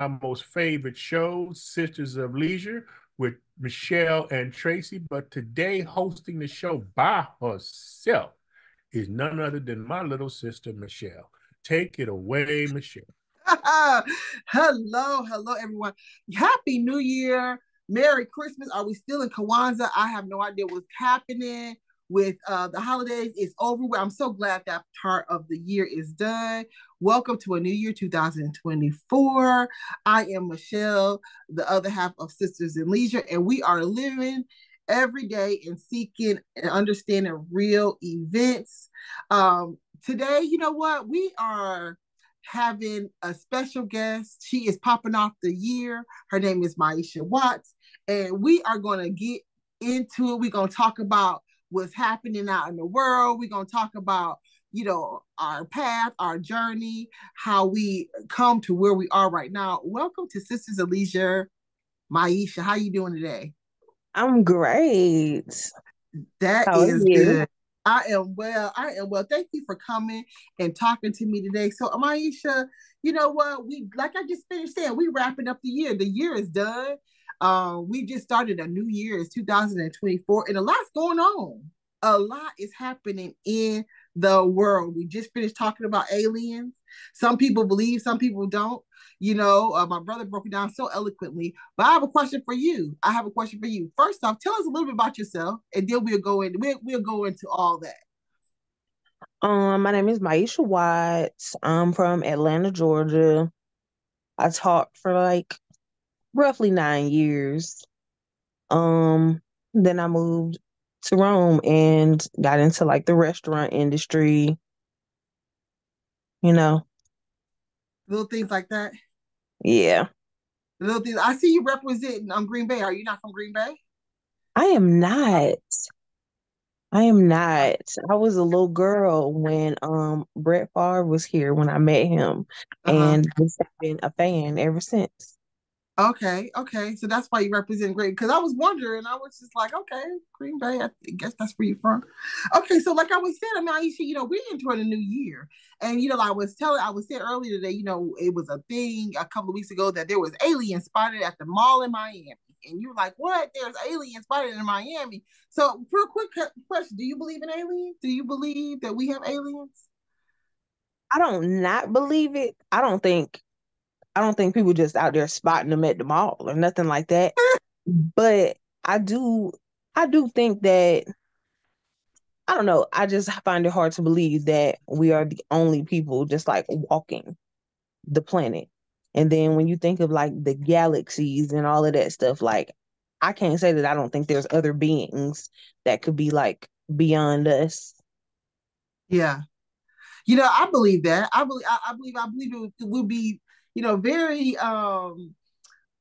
most favorite shows, Sisters of Leisure, with Michele and Tracey. But today, hosting the show by herself is none other than my little sister, Michele. Take it away, Michele. hello, hello, everyone. Happy New Year. Merry Christmas. Are we still in Kwanzaa? I have no idea what's happening with uh, the holidays. It's over. I'm so glad that part of the year is done. Welcome to a new year, 2024. I am Michele, the other half of Sisters in Leisure, and we are living every day and seeking and understanding real events. Um, today, you know what? We are having a special guest. She is popping off the year. Her name is Myesha Watts, and we are going to get into it. We're going to talk about what's happening out in the world. We're going to talk about, you know, our path, our journey, how we come to where we are right now. Welcome to Sisters of Leisure. Myesha, how you doing today? I'm great. That how is good. I am well. I am well. Thank you for coming and talking to me today. So, Myesha, you know what? We like I just finished saying, we wrapping up the year. The year is done. Um, we just started a new year. It's 2024, and a lot's going on. A lot is happening in the world. We just finished talking about aliens. Some people believe, some people don't. You know, uh, my brother broke it down so eloquently. But I have a question for you. I have a question for you. First off, tell us a little bit about yourself, and then we'll go into we'll, we'll go into all that. Um, my name is Myesha Watts. I'm from Atlanta, Georgia. I taught for like roughly nine years. Um, then I moved to Rome and got into like the restaurant industry. You know, little things like that. Yeah, little things. I see you representing um Green Bay. Are you not from Green Bay? I am not. I am not. I was a little girl when um Brett Favre was here when I met him, uh-huh. and I've been a fan ever since. Okay, okay. So that's why you represent Green because I was wondering, I was just like, okay, Green Bay, I guess that's where you're from. Okay, so like I was saying, I mean, Aisha, you know, we're entering a new year. And you know, I was telling I was saying earlier today, you know, it was a thing a couple of weeks ago that there was aliens spotted at the mall in Miami. And you're like, what? There's aliens spotted in Miami. So real quick question, do you believe in aliens? Do you believe that we have aliens? I don't not believe it. I don't think I don't think people just out there spotting them at the mall or nothing like that. but I do I do think that I don't know, I just find it hard to believe that we are the only people just like walking the planet. And then when you think of like the galaxies and all of that stuff, like I can't say that I don't think there's other beings that could be like beyond us. Yeah. You know, I believe that. I believe I, I believe I believe it would be you know, very um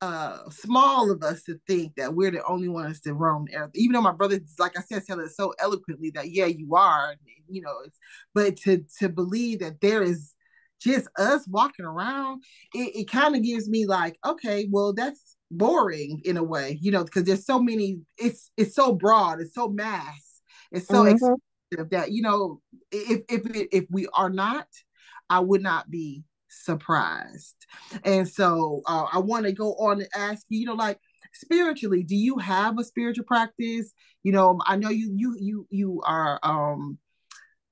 uh small of us to think that we're the only ones to roam the earth. Even though my brother, like I said, tell it so eloquently that yeah, you are, you know, it's but to to believe that there is just us walking around, it, it kind of gives me like, okay, well, that's boring in a way, you know, because there's so many, it's it's so broad, it's so mass, it's so mm-hmm. expensive that, you know, if if if we are not, I would not be surprised. And so uh, I want to go on and ask you, you know, like spiritually, do you have a spiritual practice? You know, I know you you you you are um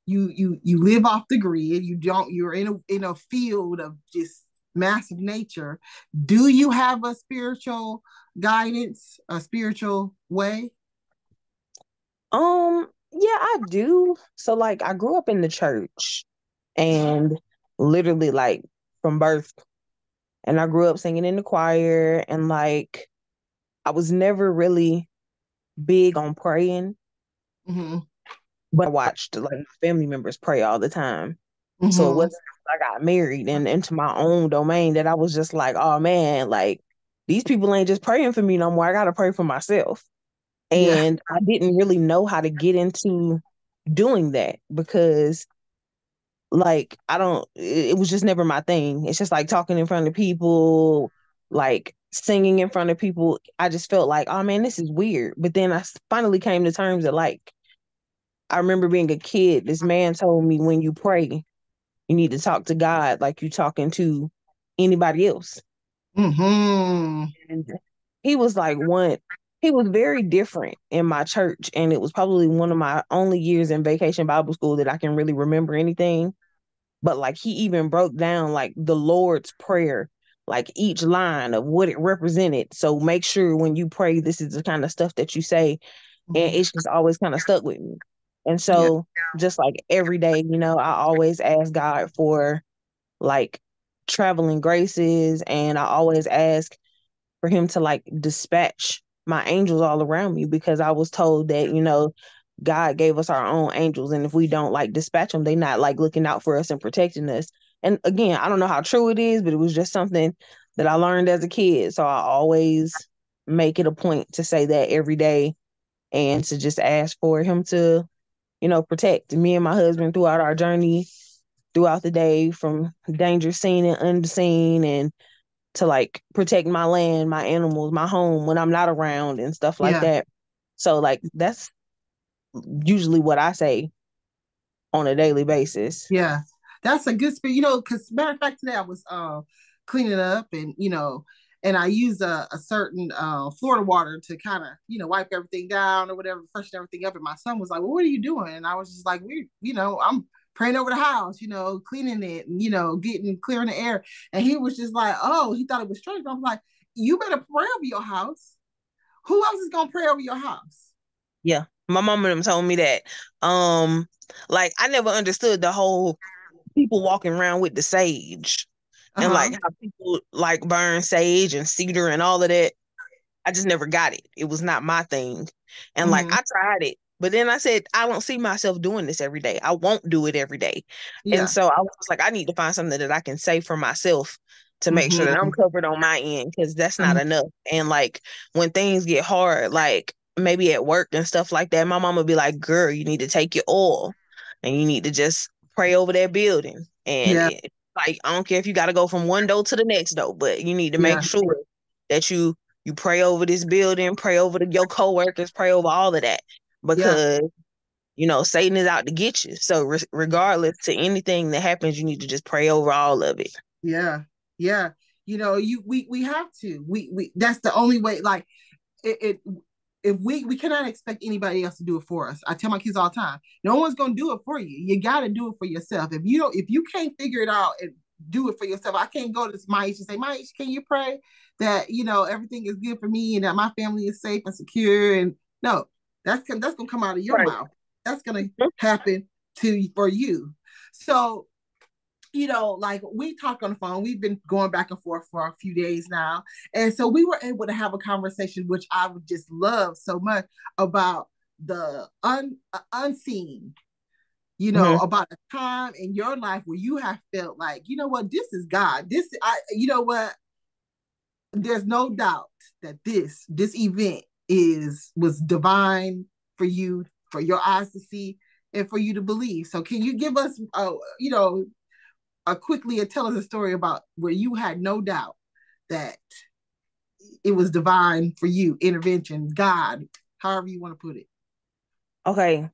you you you live off the grid. You don't. You're in a in a field of just massive nature. Do you have a spiritual guidance, a spiritual way? Um, yeah, I do. So like I grew up in the church and literally like from birth. And I grew up singing in the choir and like I was never really big on praying. Mm-hmm. But I watched like my family members pray all the time. Mm-hmm. So it mm-hmm. wasn't I got married and into my own domain that I was just like, oh man, like these people ain't just praying for me no more. I gotta pray for myself. And yeah. I didn't really know how to get into doing that because like I don't it was just never my thing. It's just like talking in front of people, like singing in front of people. I just felt like, oh man, this is weird. But then I finally came to terms that like I remember being a kid, this man told me when you pray, you need to talk to God like you talking to anybody else. Mm-hmm. And he was like one he was very different in my church and it was probably one of my only years in vacation bible school that i can really remember anything but like he even broke down like the lord's prayer like each line of what it represented so make sure when you pray this is the kind of stuff that you say mm-hmm. and it's just always kind of stuck with me and so yeah. just like every day you know i always ask god for like traveling graces and i always ask for him to like dispatch my angels all around me because I was told that, you know, God gave us our own angels. And if we don't like dispatch them, they not like looking out for us and protecting us. And again, I don't know how true it is, but it was just something that I learned as a kid. So I always make it a point to say that every day and to just ask for him to, you know, protect me and my husband throughout our journey throughout the day from danger seen and unseen and to like protect my land, my animals, my home when I'm not around and stuff like yeah. that. So like that's usually what I say on a daily basis. Yeah. That's a good spirit, you know, because matter of fact, today I was uh cleaning up and you know, and I use a, a certain uh Florida water to kind of, you know, wipe everything down or whatever, freshen everything up. And my son was like, Well, what are you doing? And I was just like, We, you know, I'm praying over the house, you know, cleaning it, and, you know, getting clearing the air. And he was just like, oh, he thought it was strange. I was like, you better pray over your house. Who else is gonna pray over your house? Yeah, my mom and them told me that. Um, like I never understood the whole people walking around with the sage uh-huh. and like how people like burn sage and cedar and all of that. I just never got it. It was not my thing. And mm-hmm. like I tried it but then I said, I don't see myself doing this every day. I won't do it every day. Yeah. And so I was like, I need to find something that I can say for myself to make mm-hmm. sure that I'm covered on my end because that's not mm-hmm. enough. And like when things get hard, like maybe at work and stuff like that, my mom would be like, girl, you need to take your oil and you need to just pray over that building. And yeah. it, like, I don't care if you got to go from one door to the next door, but you need to make yeah. sure that you you pray over this building, pray over the, your coworkers, pray over all of that because yeah. you know Satan is out to get you. So re- regardless to anything that happens, you need to just pray over all of it. Yeah, yeah. You know, you we we have to. We we that's the only way. Like it, it if we we cannot expect anybody else to do it for us. I tell my kids all the time, no one's gonna do it for you. You gotta do it for yourself. If you don't, if you can't figure it out and do it for yourself, I can't go to my and say, my can you pray that you know everything is good for me and that my family is safe and secure? And no, that's that's gonna come out of your right. mouth. That's gonna happen to for you. So, you know, like we talked on the phone. We've been going back and forth for a few days now, and so we were able to have a conversation, which I would just love so much about the un uh, unseen. You know, mm-hmm. about a time in your life where you have felt like, you know what, this is God. This, I, you know what, there's no doubt that this this event is was divine for you for your eyes to see and for you to believe so can you give us a you know a quickly and tell us a story about where you had no doubt that it was divine for you intervention god however you want to put it okay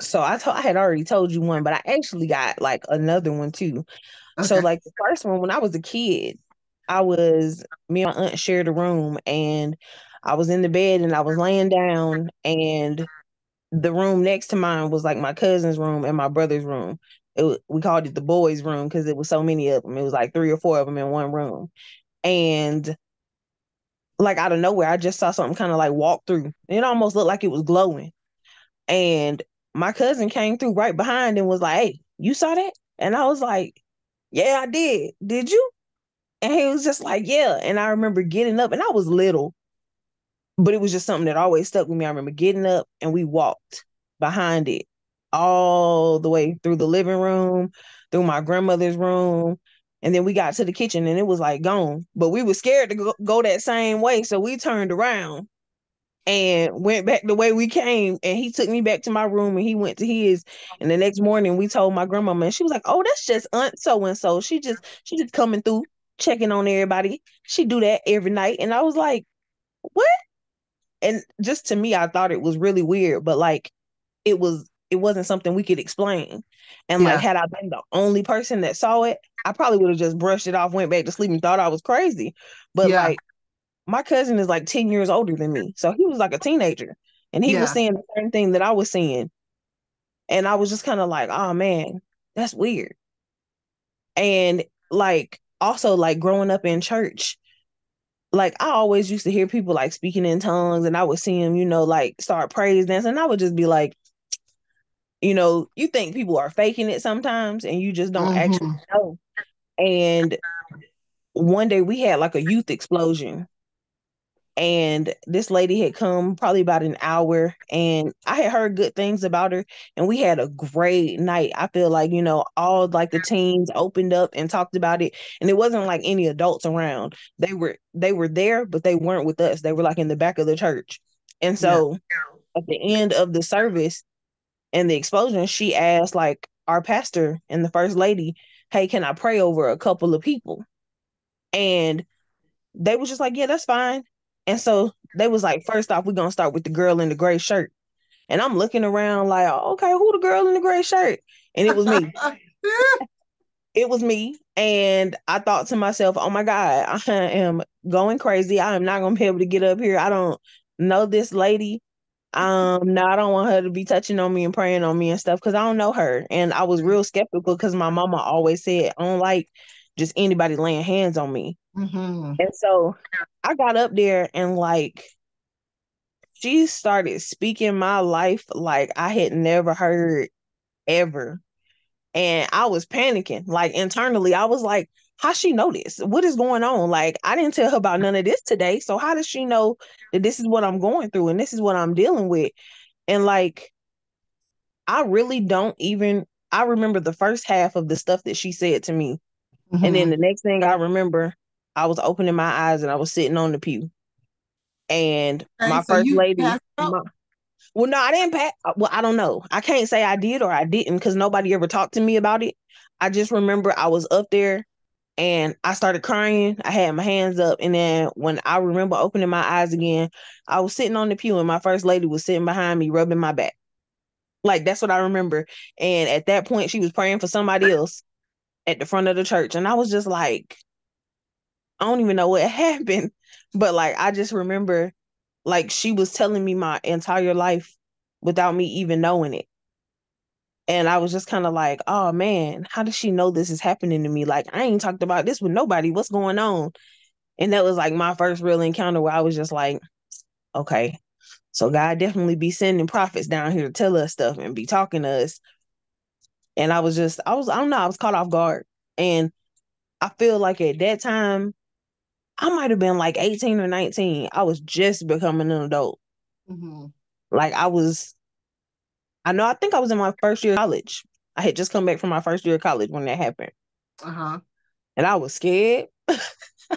so I told I had already told you one, but I actually got like another one too. Okay. So like the first one, when I was a kid, I was me and my aunt shared a room, and I was in the bed and I was laying down, and the room next to mine was like my cousin's room and my brother's room. We called it the boys' room because it was so many of them. It was like three or four of them in one room, and like out of nowhere, I just saw something kind of like walk through. It almost looked like it was glowing, and my cousin came through right behind and was like, "Hey, you saw that?" And I was like, "Yeah, I did. Did you?" And he was just like, "Yeah." And I remember getting up, and I was little, but it was just something that always stuck with me. I remember getting up and we walked behind it all the way through the living room, through my grandmother's room. And then we got to the kitchen and it was like gone. But we were scared to go, go that same way. So we turned around and went back the way we came. And he took me back to my room and he went to his. And the next morning we told my grandmama and she was like, Oh, that's just Aunt so and so. She just she just coming through, checking on everybody. She do that every night. And I was like, What? and just to me, I thought it was really weird, but like it was it wasn't something we could explain. And yeah. like had I been the only person that saw it, I probably would have just brushed it off, went back to sleep and thought I was crazy. But yeah. like my cousin is like 10 years older than me. So he was like a teenager and he yeah. was seeing the same thing that I was seeing. And I was just kind of like, oh man, that's weird. And like also like growing up in church, like I always used to hear people like speaking in tongues and I would see them, you know, like start praise dancing. And I would just be like, you know, you think people are faking it sometimes and you just don't mm-hmm. actually know. And one day we had like a youth explosion and this lady had come probably about an hour and i had heard good things about her and we had a great night i feel like you know all like the teens opened up and talked about it and it wasn't like any adults around they were they were there but they weren't with us they were like in the back of the church and so yeah. at the end of the service and the explosion she asked like our pastor and the first lady hey can i pray over a couple of people and they was just like yeah that's fine and so they was like, first off, we're gonna start with the girl in the gray shirt. And I'm looking around like, oh, okay, who the girl in the gray shirt? And it was me. it was me. And I thought to myself, oh my God, I am going crazy. I am not gonna be able to get up here. I don't know this lady. Um, no, I don't want her to be touching on me and praying on me and stuff because I don't know her. And I was real skeptical because my mama always said, I don't like just anybody laying hands on me. Mm-hmm. And so I got up there and like she started speaking my life like I had never heard ever. And I was panicking. Like internally, I was like, how she know this? What is going on? Like I didn't tell her about none of this today. So how does she know that this is what I'm going through and this is what I'm dealing with? And like I really don't even I remember the first half of the stuff that she said to me. Mm-hmm. And then mm-hmm. the next thing I remember, I was opening my eyes and I was sitting on the pew. And okay, my so first lady, my, well, no, I didn't pass. Uh, well, I don't know. I can't say I did or I didn't because nobody ever talked to me about it. I just remember I was up there and I started crying. I had my hands up. And then when I remember opening my eyes again, I was sitting on the pew and my first lady was sitting behind me, rubbing my back. Like that's what I remember. And at that point, she was praying for somebody else at the front of the church. And I was just like, I don't even know what happened, but like I just remember like she was telling me my entire life without me even knowing it. And I was just kind of like, oh man, how does she know this is happening to me? Like, I ain't talked about this with nobody. What's going on? And that was like my first real encounter where I was just like, okay, so God definitely be sending prophets down here to tell us stuff and be talking to us. And I was just, I was, I don't know, I was caught off guard. And I feel like at that time, I might have been like 18 or 19. I was just becoming an adult. Mm-hmm. Like I was, I know, I think I was in my first year of college. I had just come back from my first year of college when that happened. Uh huh. And I was scared. I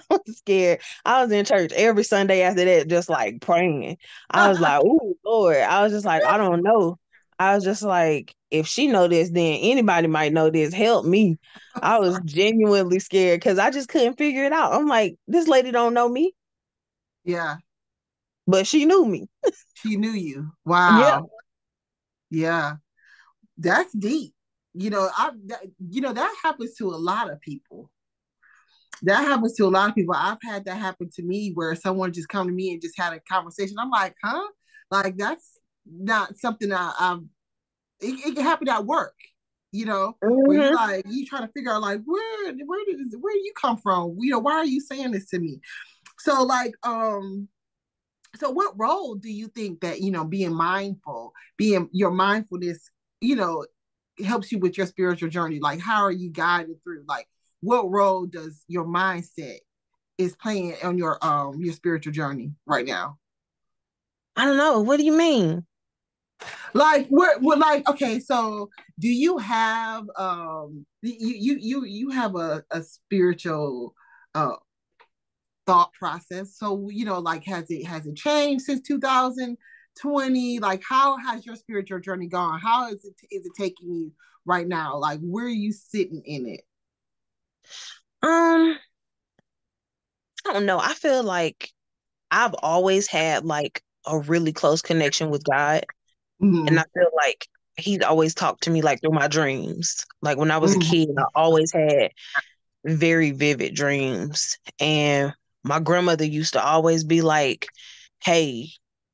was scared. I was in church every Sunday after that, just like praying. I was like, "Oh Lord!" I was just like, "I don't know." I was just like, if she know this, then anybody might know this. Help me. I was genuinely scared because I just couldn't figure it out. I'm like, this lady don't know me. Yeah. But she knew me. she knew you. Wow. Yeah. That's deep. You know, I that, you know that happens to a lot of people. That happens to a lot of people. I've had that happen to me where someone just come to me and just had a conversation. I'm like, huh? Like that's not something I, I'm it, it can happen at work, you know, mm-hmm. where you're like you trying to figure out like where where did this, where did you come from? You know, why are you saying this to me? So like um so what role do you think that you know being mindful, being your mindfulness, you know, helps you with your spiritual journey? Like how are you guided through? Like what role does your mindset is playing on your um your spiritual journey right now? I don't know. What do you mean? like we're, we're like okay so do you have um you you you you have a, a spiritual uh thought process so you know like has it has it changed since 2020 like how has your spiritual journey gone how is it is it taking you right now like where are you sitting in it um i don't know i feel like i've always had like a really close connection with god Mm-hmm. And I feel like he's always talked to me like through my dreams. Like when I was a Mhm. kid, I always had very vivid dreams. And my grandmother used to always be like, Hey,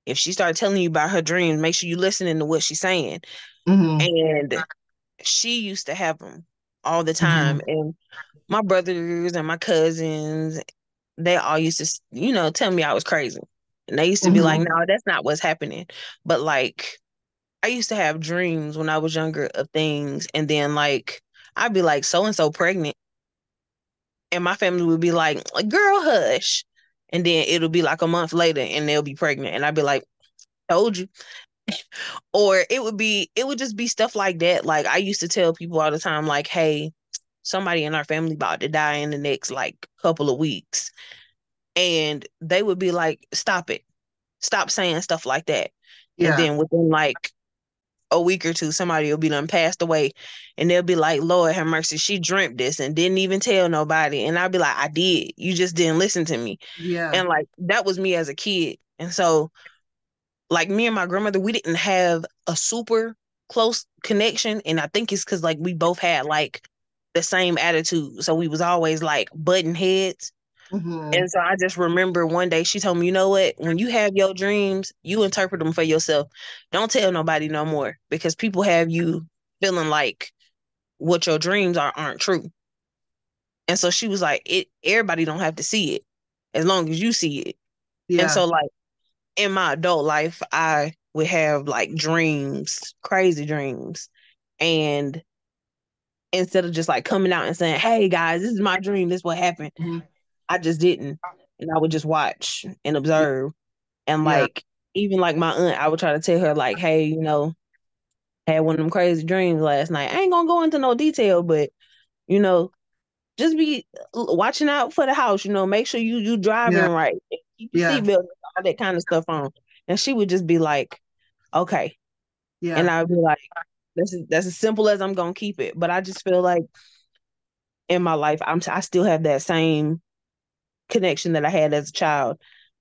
if she started telling you about her dreams, make sure you listening to what she's saying. Mhm. And she used to have them all the time. And my brothers and my cousins, they all used to, you know, tell me I was crazy. And they used to be like, no, that's not what's happening. But like, I used to have dreams when I was younger of things. And then like, I'd be like, so and so pregnant. And my family would be like, girl, hush. And then it'll be like a month later and they'll be pregnant. And I'd be like, told you. or it would be, it would just be stuff like that. Like I used to tell people all the time, like, hey, somebody in our family about to die in the next like couple of weeks. And they would be like, stop it. Stop saying stuff like that. Yeah. And then within like a week or two, somebody will be done passed away and they'll be like, Lord have mercy, she dreamt this and didn't even tell nobody. And I'll be like, I did. You just didn't listen to me. yeah. And like that was me as a kid. And so like me and my grandmother, we didn't have a super close connection. And I think it's because like we both had like the same attitude. So we was always like button heads. Mhm. And so I just remember one day she told me, you know what? When you have your dreams, you interpret them for yourself. Don't tell nobody no more because people have you feeling like what your dreams are aren't true. And so she was like, it everybody don't have to see it as long as you see it. yeah. And so like in my adult life, I would have like dreams, crazy dreams. And instead of just like coming out and saying, Hey guys, this is my dream, this is what happened. Mhm. I just didn't. And I would just watch and observe. And Yeah. like even like my aunt, I would try to tell her, like, hey, you know, had one of them crazy dreams last night. I ain't gonna go into no detail, but you know, just be watching out for the house, you know, make sure you you driving Yeah. right. Keep your Yeah. seatbelt, all that kind of stuff on. And she would just be like, okay. yeah. And I'd be like, that's that's as simple as I'm gonna keep it. But I just feel like in my life, I'm I still have that same connection that I had as a child.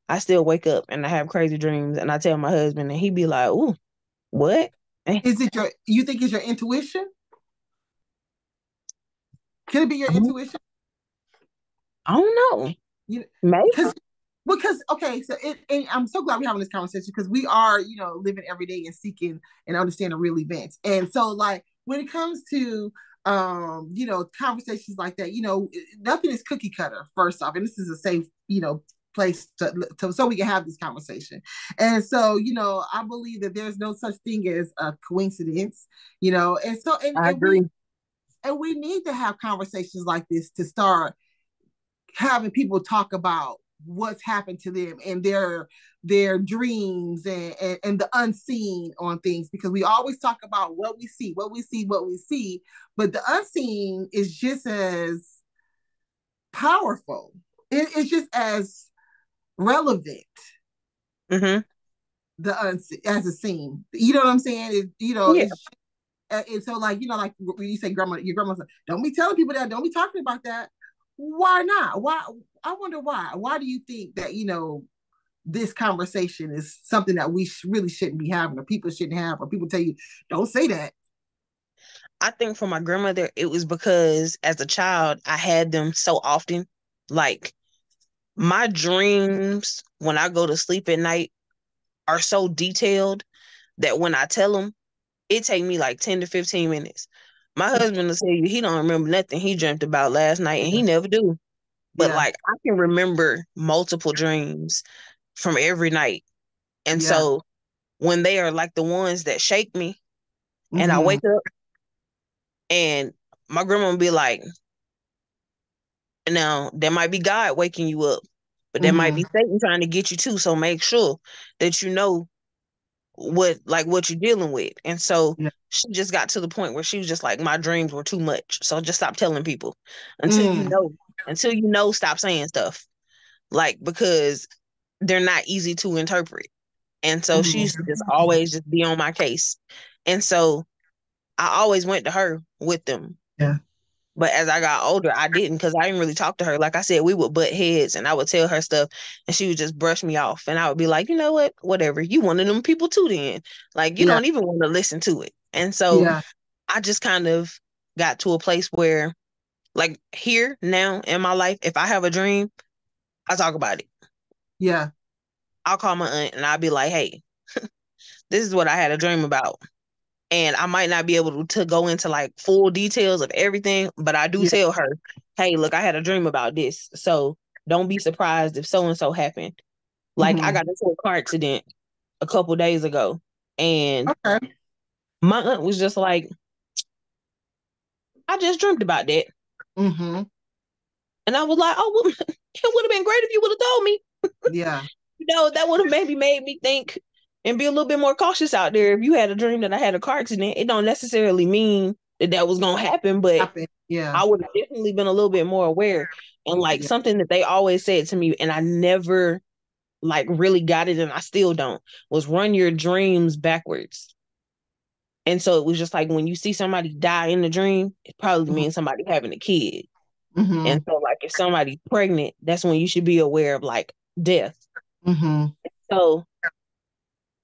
I still wake up and I have crazy dreams, and I tell my husband, and he be like, "Ooh, what?" Is it your you think it's your intuition? Could it be your Mhm. intuition? I don't know. You- Maybe. Because because okay, so it, and I'm so glad we're having this conversation because we are, you know, living every day and seeking and understanding real events. And so like when it comes to um, you know, conversations like that, you know, nothing is cookie cutter, first off. And this is a safe, you know, place to, to so we can have this conversation. And so, you know, I believe that there's no such thing as a coincidence, you know, and so and, I and we- and we need to have conversations like this to start having people talk about what's happened to them and their their dreams and, and and the unseen on things because we always talk about what we see what we see what we see but the unseen is just as powerful. It, it's just as relevant. Hmm the unseen as a scene. You know what i'm saying? It, you know Yeah. it's, and so like you know like when you say grandma your grandma said don't be telling people that. Don't be talking about that. Why not? Why i wonder why why do you think that you know this conversation is something that we sh- really shouldn't be having or people shouldn't have or people tell you don't say that I think for my grandmother, it was because as a child, I had them so often. Like my dreams when I go to sleep at night are so detailed that when I tell them, it take me like 10 to 15 minutes. My husband will tell you he don't remember nothing he dreamt about last night, and he never do. But Yeah. like I can remember multiple dreams from every night. And Yeah. so when they are like the ones that shake me and I Mhm. wake up and my grandma would be like, now there might be God waking you up, but there might be Satan trying to get you too. So make sure that you know what like what you're dealing with. And so Yeah. she just got to the point where she was just like, my dreams were too much. So just stop telling people until you Mm. know, until you know, stop saying stuff. Like because they're not easy to interpret. And so she Mhm. used to just always just be on my case. And so I always went to her with them. Yeah. But as I got older, I didn't because I didn't really talk to her. Like I said, we would butt heads and I would tell her stuff and she would just brush me off. And I would be like, you know what? Whatever. You one of them people too then. Like you Yeah. don't even want to listen to it. And so yeah. I just kind of got to a place where, like here now in my life, if I have a dream, I talk about it. Yeah. I'll call my aunt and I'll be like, hey, this is what I had a dream about. And I might not be able to, go into like full details of everything, but I do yeah. tell her, hey, look, I had a dream about this. So don't be surprised if so and so happened. Like mm-hmm. I got into a car accident a couple days ago. And okay. my aunt was just like, I just dreamed about that. Mm-hmm. And I was like, oh, well, it would have been great if you would have told me. Yeah. you know, that would have maybe made me think and be a little bit more cautious out there. If you had a dream that I had a car accident, it don't necessarily mean that that was gonna happen, but happen. yeah, I would have definitely been a little bit more aware. And like yeah. something that they always said to me, and I never like really got it, and I still don't, was run your dreams backwards. And so it was just like when you see somebody die in the dream, it probably mm-hmm. means somebody having a kid. Mm-hmm. And so, like, if somebody's pregnant, that's when you should be aware of like death. Mm-hmm. So,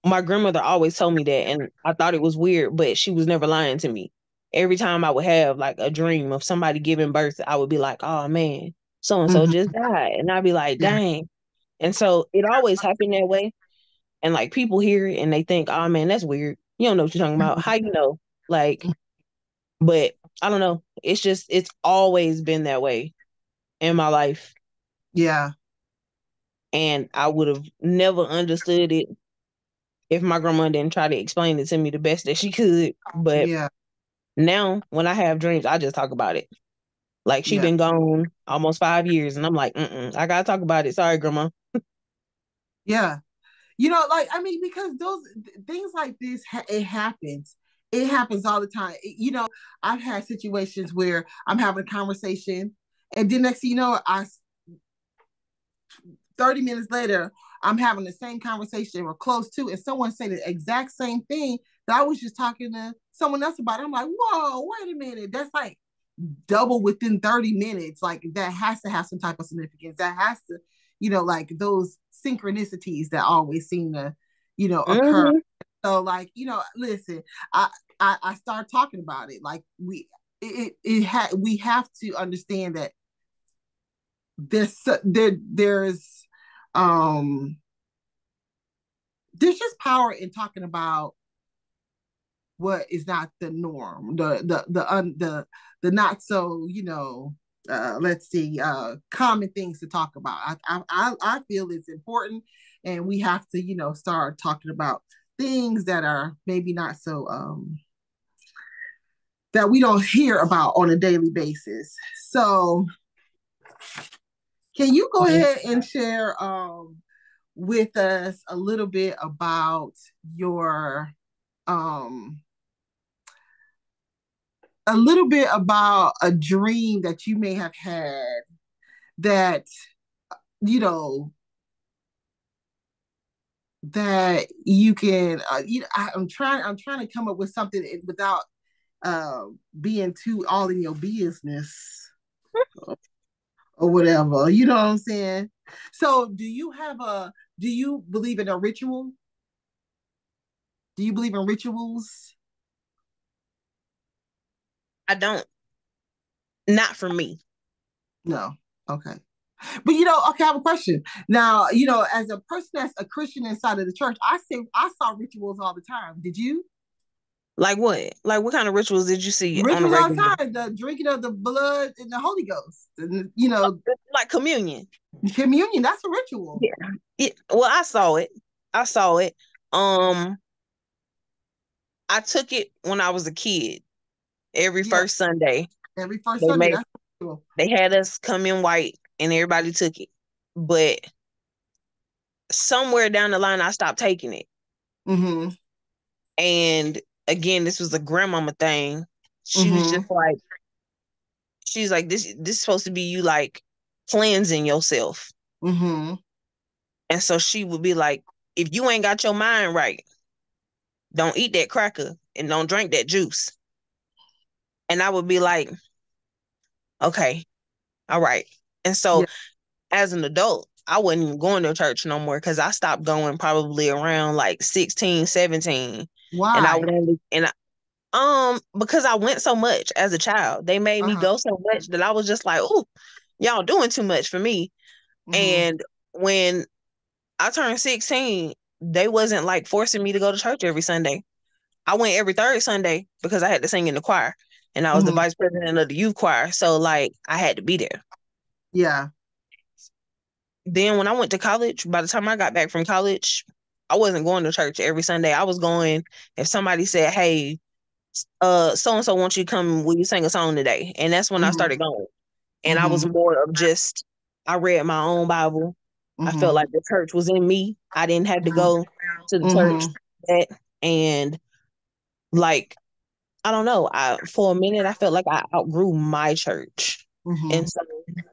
my grandmother always told me that, and I thought it was weird, but she was never lying to me. Every time I would have like a dream of somebody giving birth, I would be like, "Oh man, so and so just died," and I'd be like, "Dang!" And so it always happened that way. And like people hear it and they think, "Oh man, that's weird." You don't know what you're talking about. Mm-hmm. How you know? Like, but I don't know. It's just it's always been that way in my life. Yeah. And I would have never understood it if my grandma didn't try to explain it to me the best that she could. But yeah. now when I have dreams, I just talk about it. Like she yeah. been gone almost five years, and I'm like, I gotta talk about it. Sorry, grandma. yeah, you know, like I mean, because those things like this, it happens it happens all the time. You know, I've had situations where I'm having a conversation, and then next thing you know, I 30 minutes later, I'm having the same conversation or close to, and someone say the exact same thing that I was just talking to someone else about. I'm like, whoa, wait a minute. That's like double within 30 minutes. Like that has to have some type of significance. That has to, you know, like those synchronicities that always seem to, you know, occur. Mm-hmm. So like, you know, listen, I, I, I start talking about it. Like we it it had we have to understand that there's there there's um there's just power in talking about what is not the norm the the the un, the the not so you know uh, let's see uh common things to talk about I, I i feel it's important and we have to you know start talking about things that are maybe not so um that we don't hear about on a daily basis. So can you go ahead and share um, with us a little bit about your um, a little bit about a dream that you may have had that you know that you can uh, you know I, am trying i'm trying to come up with something without uh, being too all in your business or whatever. You know what I'm saying? So, do you have a? Do you believe in a ritual? Do you believe in rituals? I don't. Not for me. No. Okay. But you know, okay, I have a question. Now, you know, as a person that's a Christian inside of the church, I say I saw rituals all the time. Did you? Like what? Like what kind of rituals did you see? Rituals on outside, the drinking of the blood and the Holy Ghost, and you know, like communion. Communion, that's a ritual. Yeah. It, well, I saw it. I saw it. Um, I took it when I was a kid. Every yeah. first Sunday. Every first they Sunday. Made, they had us come in white, and everybody took it. But somewhere down the line, I stopped taking it. Mm-hmm. And again, this was a grandmama thing. She mm-hmm. was just like, she's like, this this is supposed to be you like cleansing yourself. Mm-hmm. And so she would be like, if you ain't got your mind right, don't eat that cracker and don't drink that juice. And I would be like, okay, all right. And so yeah. as an adult, I wasn't even going to church no more because I stopped going probably around like 16, 17. Why? And I only and I, Um, because I went so much as a child. They made uh-huh. me go so much that I was just like, oh, y'all doing too much for me. Mm-hmm. And when I turned 16, they wasn't like forcing me to go to church every Sunday. I went every third Sunday because I had to sing in the choir and I was mm-hmm. the vice president of the youth choir. So like I had to be there. Yeah. Then when I went to college, by the time I got back from college, I wasn't going to church every Sunday. I was going if somebody said, Hey, uh so and so wants you to come, will you sing a song today? And that's when mm-hmm. I started going. And mm-hmm. I was mm-hmm. more of just I read my own Bible. I felt mm-hmm. like the church was in me. I didn't have to mm-hmm. go to the church that and like I don't know. I for a minute I felt like I outgrew my church. Mm-hmm. And so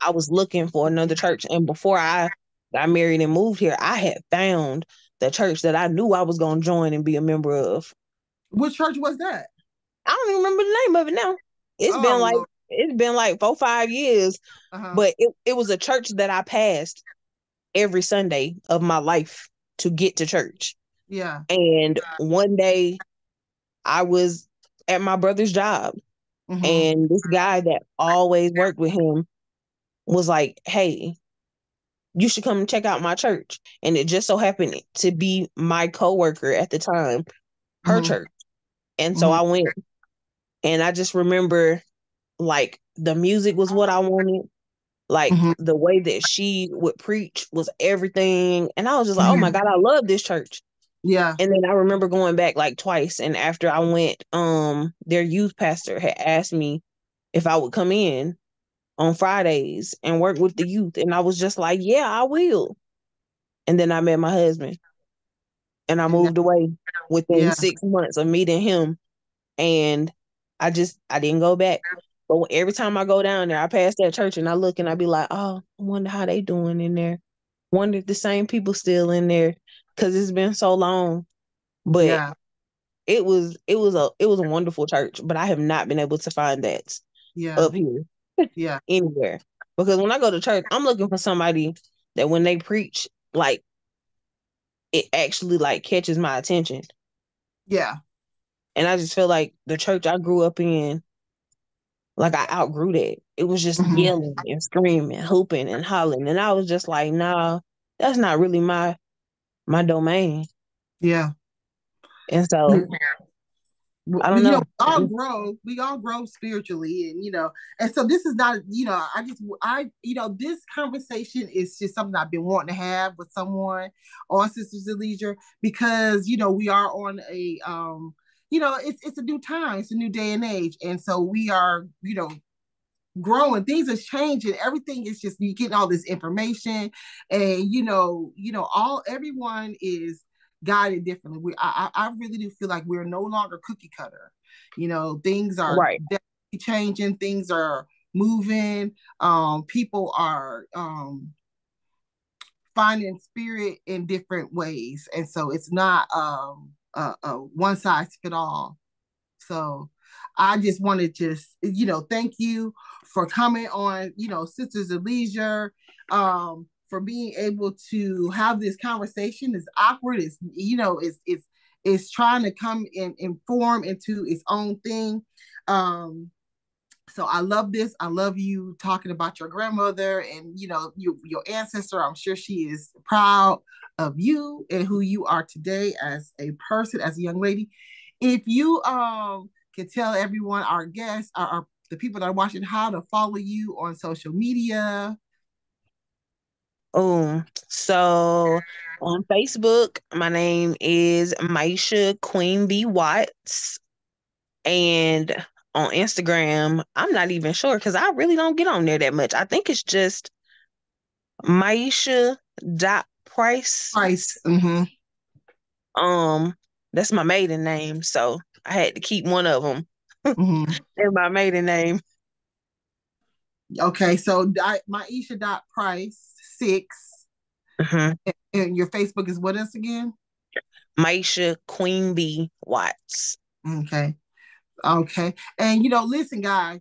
I was looking for another church. And before I got married and moved here, I had found the church that I knew I was gonna join and be a member of. Which church was that? I don't even remember the name of it now. It's oh, been like it's been like four, five years. Uh-huh. But it, it was a church that I passed every Sunday of my life to get to church. Yeah. And one day I was at my brother's job. Mm-hmm. And this guy that always worked with him was like, Hey, you should come check out my church. And it just so happened to be my coworker at the time, her mm-hmm. church. And so mm-hmm. I went and I just remember like the music was what I wanted. Like mm-hmm. the way that she would preach was everything. And I was just like, oh my God, I love this church. Yeah. And then I remember going back like twice. And after I went, um, their youth pastor had asked me if I would come in on Fridays and work with the youth. And I was just like, yeah, I will. And then I met my husband and I moved away within yeah. six months of meeting him. And I just, I didn't go back. But every time I go down there, I pass that church and I look and I be like, oh, I wonder how they doing in there. Wonder if the same people still in there because it's been so long. But yeah. it was it was a it was a wonderful church, but I have not been able to find that yeah. up here. Yeah. anywhere. Because when I go to church, I'm looking for somebody that when they preach, like it actually like catches my attention. Yeah. And I just feel like the church I grew up in, like I outgrew that. It was just mm-hmm. yelling and screaming, hooping and hollering. And I was just like, nah, that's not really my my domain. Yeah. And so I don't know. know. We all grow. We all grow spiritually, and you know, and so this is not. You know, I just, I, you know, this conversation is just something I've been wanting to have with someone on Sisters of Leisure because you know we are on a, um, you know, it's it's a new time, it's a new day and age, and so we are, you know, growing things are changing everything is just you getting all this information and you know you know all everyone is guided differently. We i i really do feel like we're no longer cookie cutter. You know things are right. definitely changing things are moving um people are um finding spirit in different ways. And so it's not um a, a one size fit all. So I just wanted to, you know, thank you for coming on, you know, Sisters of Leisure, um, for being able to have this conversation. It's awkward. It's, you know, it's, it's, it's trying to come and inform into its own thing. Um, so I love this. I love you talking about your grandmother and you know your your ancestor. I'm sure she is proud of you and who you are today as a person, as a young lady. If you um can tell everyone, our guests, our, our the people that are watching, how to follow you on social media. Oh, so on Facebook, my name is Myesha Queen B Watts. And on Instagram, I'm not even sure because I really don't get on there that much. I think it's just Myesha dot price. Price. Mm-hmm. Um, that's my maiden name. So I had to keep one of them mm-hmm. in my maiden name. Okay, so I, Myesha dot price 6 mm-hmm. and, and your Facebook is what else again? Myesha Queen B Watts. Okay, okay, and you know, listen, guys,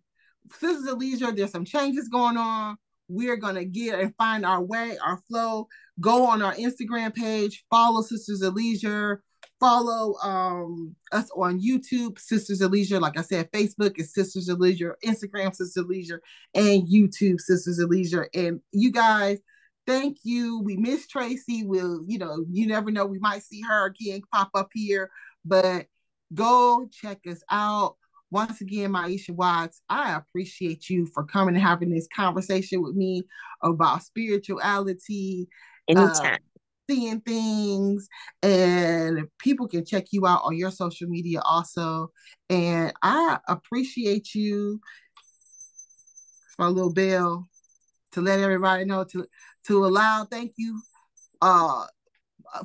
Sisters of Leisure, there's some changes going on. We're gonna get and find our way, our flow. Go on our Instagram page, follow Sisters of Leisure follow um, us on YouTube, Sisters of Leisure. Like I said, Facebook is Sisters of Leisure, Instagram Sisters of Leisure, and YouTube Sisters of Leisure. And you guys, thank you. We miss Tracey. We'll, you know, you never know. We might see her again pop up here, but go check us out. Once again, Myesha Watts, I appreciate you for coming and having this conversation with me about spirituality. Anytime. Uh, seeing things and people can check you out on your social media also and i appreciate you for a little bell to let everybody know to to allow thank you uh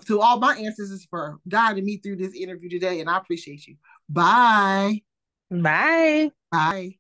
to all my ancestors for guiding me through this interview today and i appreciate you. Bye. Bye. Bye